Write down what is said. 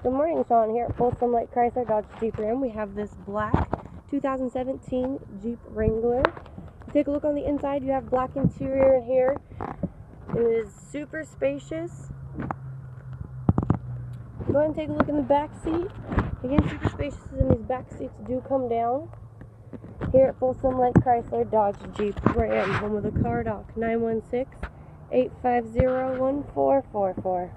Good morning, Shawn. Here at Folsom Lake Chrysler Dodge Jeep Ram, we have this black 2017 Jeep Wrangler. Take a look on the inside. You have black interior in here. It is super spacious. Go ahead and take a look in the back seat. Again, super spacious, and these back seats do come down. Here at Folsom Lake Chrysler Dodge Jeep Ram, home of the car doc, 916 850 1444.